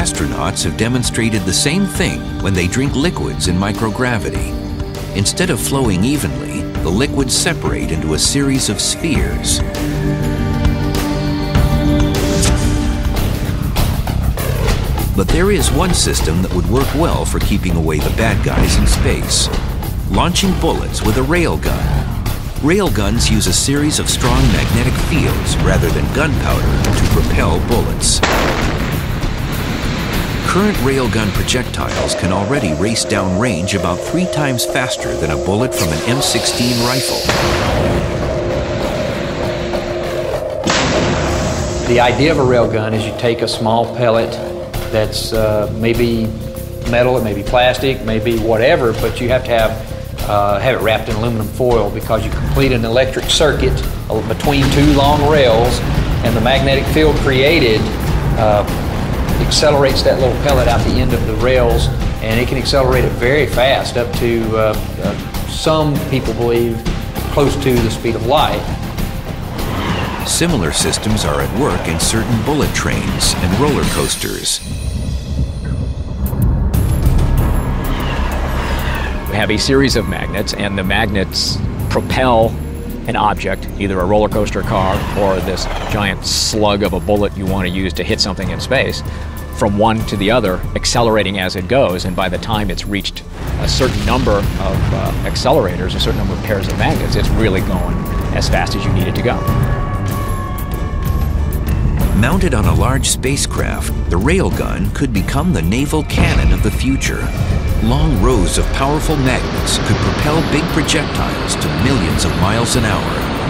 Astronauts have demonstrated the same thing when they drink liquids in microgravity. Instead of flowing evenly, the liquids separate into a series of spheres. But there is one system that would work well for keeping away the bad guys in space. Launching bullets with a railgun. Railguns use a series of strong magnetic fields rather than gunpowder to propel bullets. Current railgun projectiles can already race down range about three times faster than a bullet from an M16 rifle. The idea of a railgun is you take a small pellet that's uh, maybe metal, it may be plastic, maybe whatever, but you have to have, uh, have it wrapped in aluminum foil because you complete an electric circuit between two long rails and the magnetic field created uh, accelerates that little pellet out the end of the rails and it can accelerate it very fast up to uh, uh, some people believe close to the speed of light. Similar systems are at work in certain bullet trains and roller coasters. We have a series of magnets and the magnets propel an object, either a roller coaster car or this giant slug of a bullet you want to use to hit something in space, from one to the other, accelerating as it goes. And by the time it's reached a certain number of uh, accelerators, a certain number of pairs of magnets, it's really going as fast as you need it to go. Mounted on a large spacecraft, the railgun could become the naval cannon of the future. Long rows of powerful magnets could propel big projectiles to millions of miles an hour.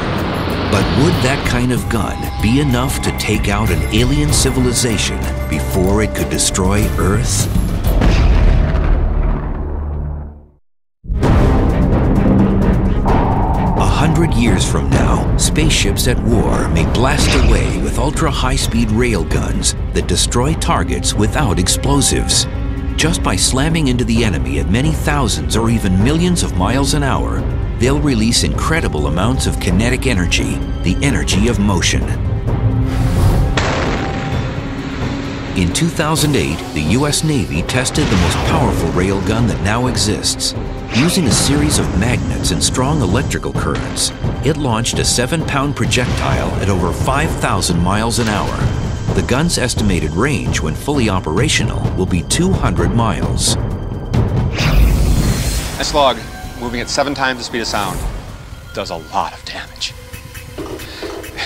But would that kind of gun be enough to take out an alien civilization before it could destroy Earth? A hundred years from now, spaceships at war may blast away with ultra-high-speed railguns that destroy targets without explosives. Just by slamming into the enemy at many thousands or even millions of miles an hour, they'll release incredible amounts of kinetic energy, the energy of motion. In 2008, the US Navy tested the most powerful railgun that now exists. Using a series of magnets and strong electrical currents, it launched a 7-pound projectile at over 5,000 miles an hour, the gun's estimated range when fully operational will be 200 miles. A slug, moving at seven times the speed of sound, does a lot of damage.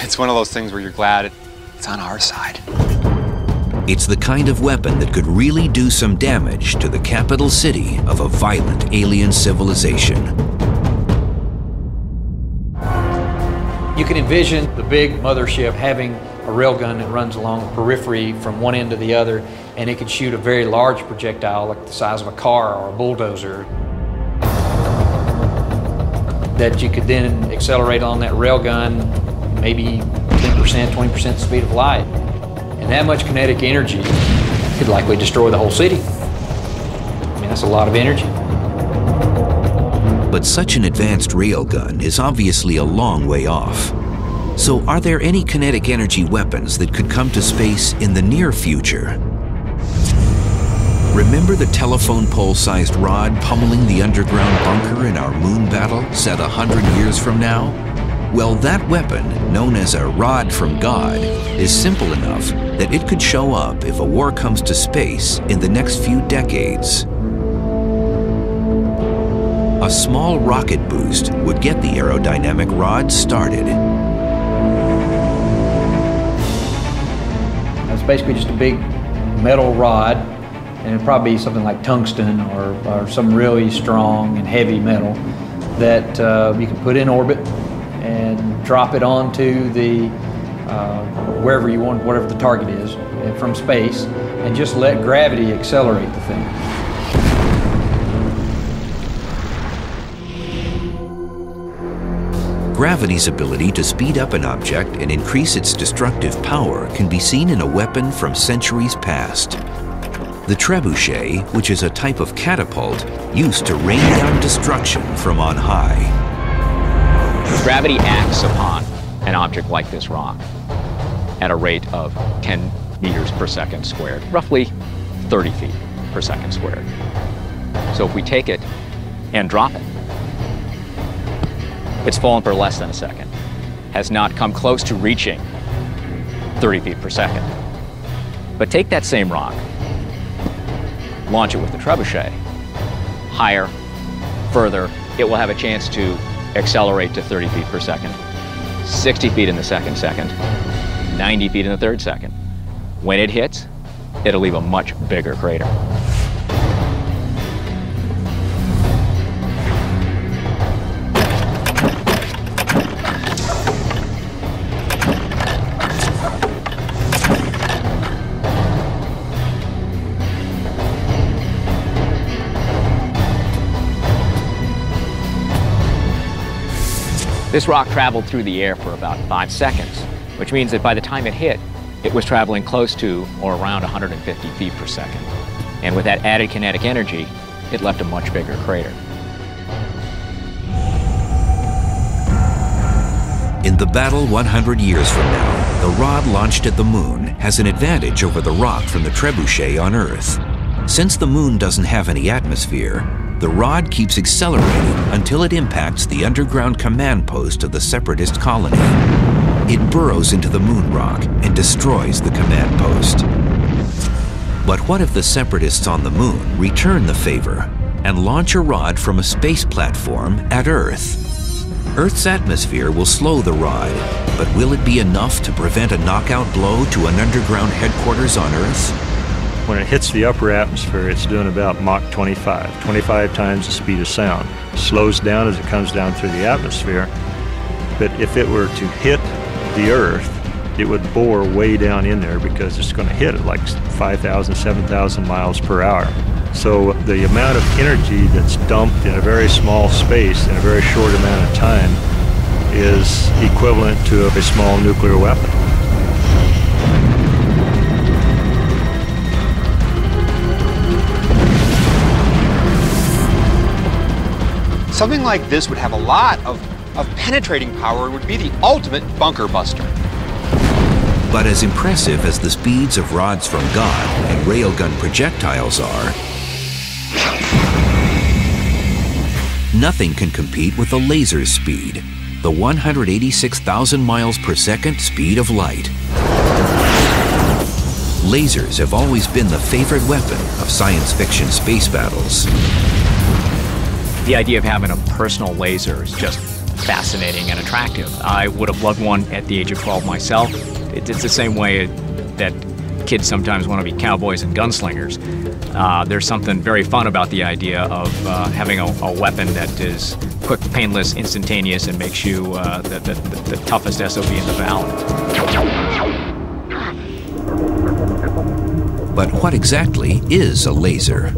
It's one of those things where you're glad it's on our side. It's the kind of weapon that could really do some damage to the capital city of a violent alien civilization. You can envision the big mothership having a railgun that runs along the periphery from one end to the other, and it could shoot a very large projectile like the size of a car or a bulldozer that you could then accelerate on that railgun maybe 10%, 20% the speed of light. And that much kinetic energy could likely destroy the whole city. I mean, that's a lot of energy. But such an advanced railgun is obviously a long way off. So are there any kinetic energy weapons that could come to space in the near future? Remember the telephone pole-sized rod pummeling the underground bunker in our moon battle set a hundred years from now? Well, that weapon, known as a rod from God, is simple enough that it could show up if a war comes to space in the next few decades. A small rocket boost would get the aerodynamic rod started. Basically just a big metal rod and probably something like tungsten or, or some really strong and heavy metal that uh, you can put in orbit and drop it onto the uh, wherever you want, whatever the target is from space, and just let gravity accelerate the thing. Gravity's ability to speed up an object and increase its destructive power can be seen in a weapon from centuries past. The trebuchet, which is a type of catapult, used to rain down destruction from on high. Gravity acts upon an object like this rock at a rate of 10 meters per second squared, roughly 30 feet per second squared. So if we take it and drop it, it's fallen for less than a second, has not come close to reaching 30 feet per second. But take that same rock, launch it with the trebuchet, higher, further, it will have a chance to accelerate to 30 feet per second, 60 feet in the second second, 90 feet in the third second. When it hits, it'll leave a much bigger crater. This rock traveled through the air for about five seconds, which means that by the time it hit, it was traveling close to or around 150 feet per second. And with that added kinetic energy, it left a much bigger crater. In the battle 100 years from now, the rod launched at the moon has an advantage over the rock from the trebuchet on Earth. Since the moon doesn't have any atmosphere, the rod keeps accelerating until it impacts the underground command post of the Separatist colony. It burrows into the moon rock and destroys the command post. But what if the Separatists on the moon return the favor and launch a rod from a space platform at Earth? Earth's atmosphere will slow the rod, but will it be enough to prevent a knockout blow to an underground headquarters on Earth? When it hits the upper atmosphere, it's doing about Mach 25, 25 times the speed of sound. It slows down as it comes down through the atmosphere, but if it were to hit the Earth, it would bore way down in there because it's going to hit at like 5,000, 7,000 miles per hour. So the amount of energy that's dumped in a very small space in a very short amount of time is equivalent to a small nuclear weapon. Something like this would have a lot of, of penetrating power and would be the ultimate bunker buster. But as impressive as the speeds of rods from God and railgun projectiles are, nothing can compete with the laser's speed, the 186,000 miles per second speed of light. Lasers have always been the favorite weapon of science fiction space battles. The idea of having a personal laser is just fascinating and attractive. I would have loved one at the age of 12 myself. It's the same way that kids sometimes want to be cowboys and gunslingers. Uh, there's something very fun about the idea of uh, having a, a, weapon that is quick, painless, instantaneous, and makes you uh, the, the, the, toughest SOB in the valley. But what exactly is a laser?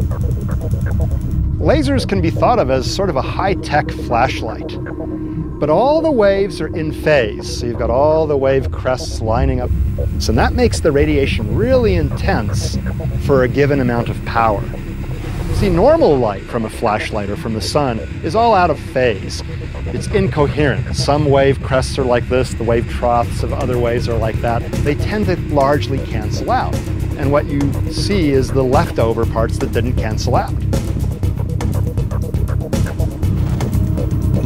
Lasers can be thought of as sort of a high-tech flashlight. But all the waves are in phase, so you've got all the wave crests lining up. So that makes the radiation really intense for a given amount of power. See, normal light from a flashlight or from the sun is all out of phase. It's incoherent. Some wave crests are like this, the wave troughs of other waves are like that. They tend to largely cancel out. And what you see is the leftover parts that didn't cancel out.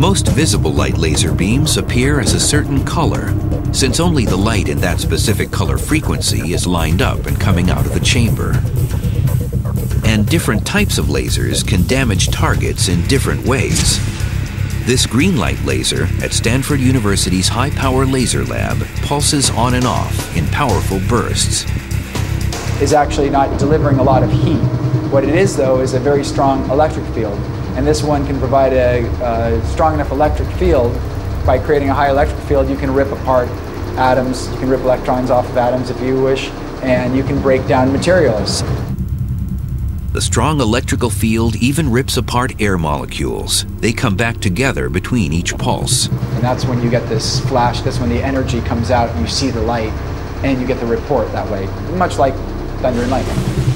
Most visible light laser beams appear as a certain color, since only the light in that specific color frequency is lined up and coming out of the chamber. And different types of lasers can damage targets in different ways. This green light laser at Stanford University's High Power Laser Lab pulses on and off in powerful bursts. Is actually not delivering a lot of heat. What it is, though, is a very strong electric field and this one can provide a, a strong enough electric field. By creating a high electric field, you can rip apart atoms, you can rip electrons off of atoms if you wish, and you can break down materials. The strong electrical field even rips apart air molecules. They come back together between each pulse. And that's when you get this flash, that's when the energy comes out, you see the light, and you get the report that way, much like thunder and lightning.